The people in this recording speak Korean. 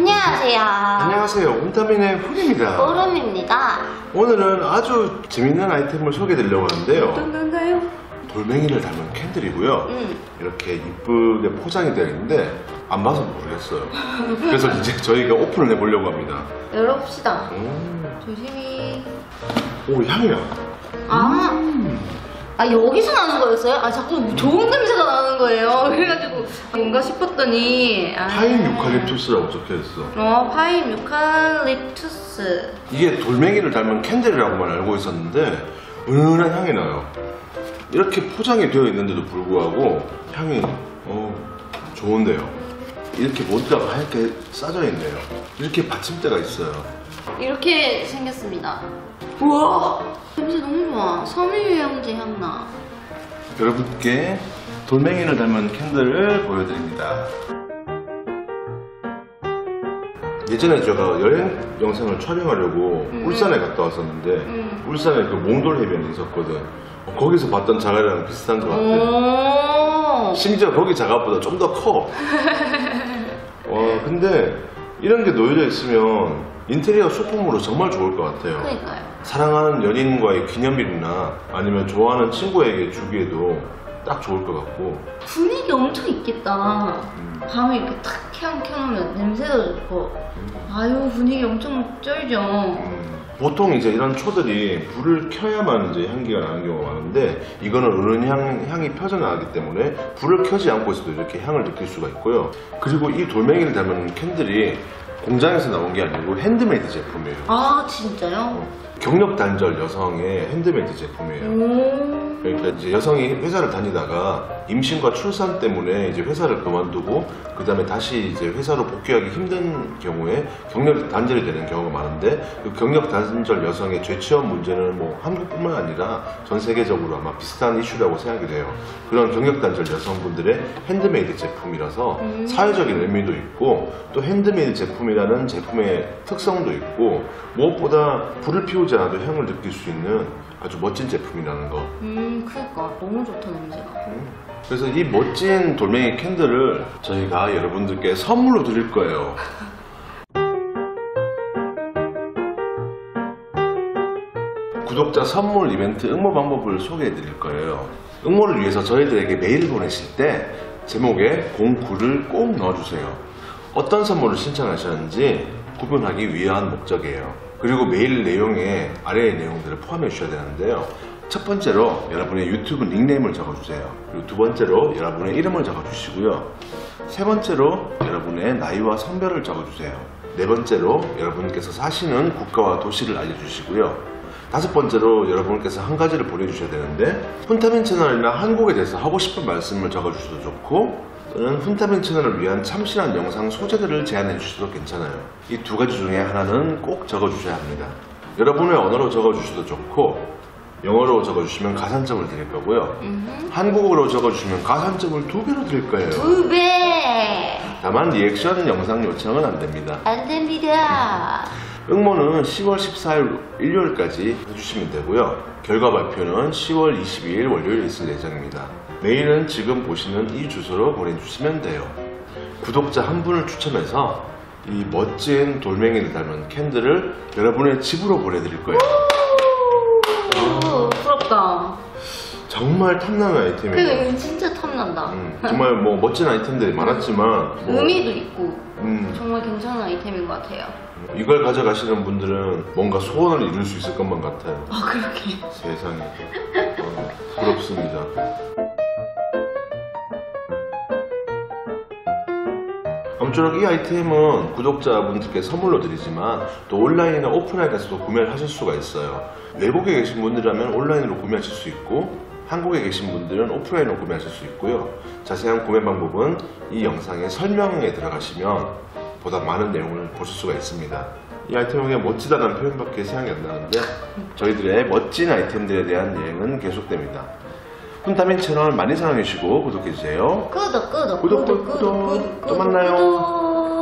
안녕하세요. 안녕하세요. 온타민의 훈입니다. 오름입니다. 오늘은 아주 재밌는 아이템을 소개해드리려고 하는데요. 어떤 건가요? 돌멩이를 닮은 캔들이고요. 음. 이렇게 이쁘게 포장이 되어 있는데 안 봐서 모르겠어요. 그래서 이제 저희가 오픈을 해보려고 합니다. 열어봅시다. 음. 조심히. 오 향이야. 아, 음. 아 여기서 나는 거였어요? 아 자꾸 좋은 냄새가 나는 거예요. 그래가지고 뭔가 싶었더니. 아. pine 유칼립투스라고 적혀있어. 어, pine 유칼립투스. 이게 돌멩이를 닮은 캔들이라고만 알고 있었는데 은은한 향이 나요. 이렇게 포장이 되어 있는데도 불구하고 향이 어, 좋은데요. 이렇게 모두가 하얗게 싸져 있네요. 이렇게 받침대가 있어요. 이렇게 생겼습니다. 우와! 냄새 너무 좋아. 섬유유연제 향나. 여러분께 돌멩이를 닮은 캔들을 보여드립니다. 예전에 제가 여행 영상을 촬영하려고 음. 울산에 갔다 왔었는데 음. 울산에 그 몽돌 해변이 있었거든. 어, 거기서 봤던 자갈이랑 비슷한 것 같아. 오. 심지어 거기 자갈보다 좀 더 커. 와 근데 이런 게 놓여져 있으면 인테리어 소품으로 정말 좋을 것 같아요. 그러니까요. 사랑하는 연인과의 기념일이나 아니면 좋아하는 친구에게 주기에도 딱 좋을 것 같고 분위기 엄청 있겠다. 음. 밤에 이렇게 탁향 켜놓으면 냄새도 좋고. 아유, 분위기 엄청 쩔죠. 음, 보통 이제 이런 초들이 불을 켜야만 이제 향기가 나는 경우가 많은데 이거는 은은 향, 향이 펴져나가기 때문에 불을 켜지 않고 있어도 이렇게 향을 느낄 수가 있고요 그리고 이 돌멩이를 닮은 캔들이 공장에서 나온 게 아니고 핸드메이드 제품이에요 아, 진짜요? 어, 경력 단절 여성의 핸드메이드 제품이에요 오. 그러니까 이제 여성이 회사를 다니다가 임신과 출산 때문에 이제 회사를 그만두고 그 다음에 다시 이제 회사로 복귀하기 힘든 경우에 경력 단절이 되는 경우가 많은데 그 경력 단절 여성의 재취업 문제는 뭐 한국뿐만 아니라 전 세계적으로 아마 비슷한 이슈라고 생각이 돼요. 그런 경력 단절 여성분들의 핸드메이드 제품이라서 음. 사회적인 의미도 있고 또 핸드메이드 제품 이라는 제품의 특성도 있고 무엇보다 불을 피우지 않아도 향을 느낄 수 있는 아주 멋진 제품이라는 거. 음, 그니까. 너무 좋다, 냄새가. 그래서 이 멋진 돌멩이 캔들을 저희가 여러분들께 선물로 드릴 거예요. 구독자 선물 이벤트 응모 방법을 소개해 드릴 거예요. 응모를 위해서 저희들에게 메일을 보내실 때 제목에 09를 꼭 넣어주세요. 어떤 선물을 신청하셨는지 구분하기 위한 목적이에요. 그리고 메일 내용에 아래의 내용들을 포함해 주셔야 되는데요. 첫 번째로 여러분의 유튜브 닉네임을 적어주세요. 그리고 두 번째로 여러분의 이름을 적어주시고요. 세 번째로 여러분의 나이와 성별을 적어주세요. 네 번째로 여러분께서 사시는 국가와 도시를 알려주시고요. 다섯 번째로 여러분께서 한 가지를 보내주셔야 되는데 훈타민 채널이나 한국에 대해서 하고 싶은 말씀을 적어주셔도 좋고 또는 훈타민 채널을 위한 참신한 영상 소재들을 제안해 주셔도 괜찮아요. 이 두 가지 중에 하나는 꼭 적어주셔야 합니다. 여러분의 언어로 적어주셔도 좋고 영어로 적어주시면 가산점을 드릴 거고요. 음흠. 한국어로 적어주시면 가산점을 두 배로 드릴 거예요. 두 배! 다만 리액션 영상 요청은 안 됩니다. 안 됩니다. 응모는 10월 14일 일요일까지 해주시면 되고요. 결과 발표는 10월 22일 월요일에 있을 예정입니다. 메일은 지금 보시는 이 주소로 보내주시면 돼요. 구독자 한 분을 추첨해서 이 멋진 돌멩이를 닮은 캔들을 여러분의 집으로 보내드릴 거예요. 오, 부럽다. 정말 탐나는 아이템이에요. 그래, 이거 진짜 탐난다. 음, 정말 뭐 멋진 아이템들이 많았지만 뭐, 의미도 있고, 음, 정말 괜찮은 아이템인 것 같아요. 이걸 가져가시는 분들은 뭔가 소원을 이룰 수 있을 것만 같아요. 아, 그렇게. 세상에 어, 부럽습니다. 아무쪼록 이 아이템은 구독자분들께 선물로 드리지만 또 온라인이나 오프라인에서도 구매를 하실 수가 있어요. 외국에 계신 분들이라면 온라인으로 구매하실 수 있고 한국에 계신 분들은 오프라인으로 구매하실 수 있고요. 자세한 구매 방법은 이 영상의 설명에 들어가시면 보다 많은 내용을 보실 수가 있습니다. 이 아이템은 그냥 멋지다는 표현밖에 생각이 안 나는데 저희들의 멋진 아이템들에 대한 여행은 계속됩니다. 훈타민 채널 많이 사랑해주시고 구독해주세요. 구독, 구독, 구독, 구독, 구독. 또 만나요. 구독.